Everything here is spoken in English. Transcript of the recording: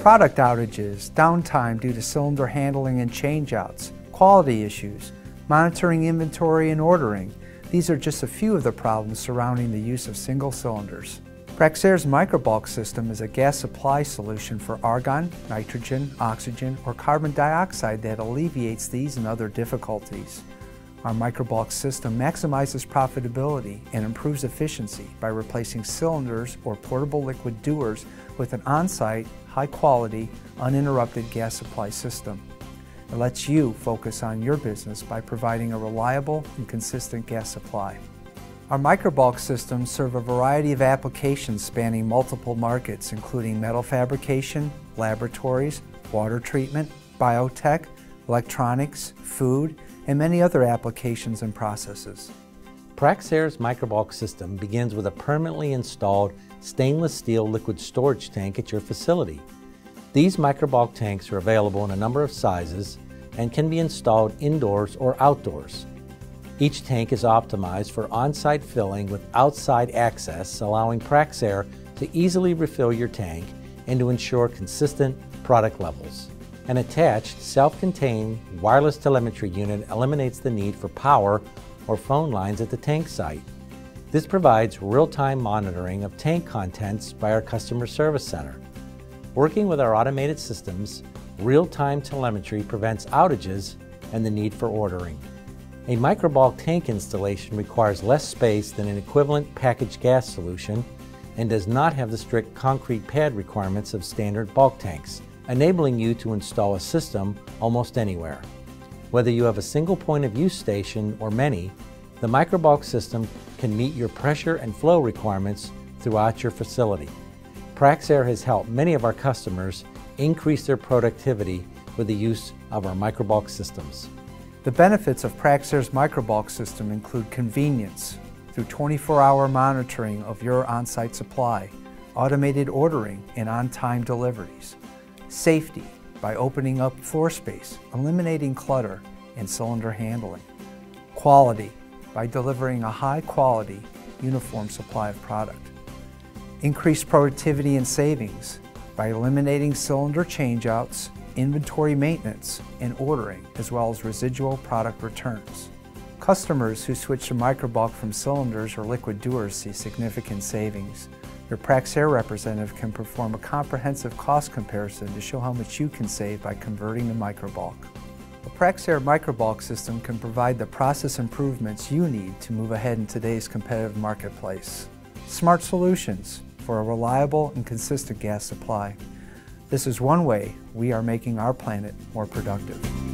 Product outages, downtime due to cylinder handling and changeouts, quality issues, monitoring inventory and ordering. These are just a few of the problems surrounding the use of single cylinders. Praxair's microbulk system is a gas supply solution for argon, nitrogen, oxygen, or carbon dioxide that alleviates these and other difficulties. Our microbulk system maximizes profitability and improves efficiency by replacing cylinders or portable liquid dewars with an on-site, high-quality, uninterrupted gas supply system. It lets you focus on your business by providing a reliable and consistent gas supply. Our microbulk systems serve a variety of applications spanning multiple markets, including metal fabrication, laboratories, water treatment, biotech, electronics, food, and many other applications and processes. Praxair's microbulk system begins with a permanently installed stainless steel liquid storage tank at your facility. These microbulk tanks are available in a number of sizes and can be installed indoors or outdoors. Each tank is optimized for on-site filling with outside access, allowing Praxair to easily refill your tank and to ensure consistent product levels. An attached, self-contained wireless telemetry unit eliminates the need for power or phone lines at the tank site. This provides real-time monitoring of tank contents by our customer service center. Working with our automated systems, real-time telemetry prevents outages and the need for ordering. A microbulk tank installation requires less space than an equivalent packaged gas solution and does not have the strict concrete pad requirements of standard bulk tanks enabling you to install a system almost anywhere. Whether you have a single point of use station or many, the microbulk system can meet your pressure and flow requirements throughout your facility. Praxair has helped many of our customers increase their productivity with the use of our microbulk systems. The benefits of Praxair's microbulk system include convenience through 24-hour monitoring of your on-site supply, automated ordering and on-time deliveries, Safety by opening up floor space, eliminating clutter and cylinder handling. Quality by delivering a high quality, uniform supply of product. Increased productivity and savings by eliminating cylinder changeouts, inventory maintenance, and ordering, as well as residual product returns. Customers who switch to microbulk from cylinders or liquid dewars see significant savings. Your Praxair representative can perform a comprehensive cost comparison to show how much you can save by converting to microbulk. A Praxair microbulk system can provide the process improvements you need to move ahead in today's competitive marketplace. Smart solutions for a reliable and consistent gas supply. This is one way we are making our planet more productive.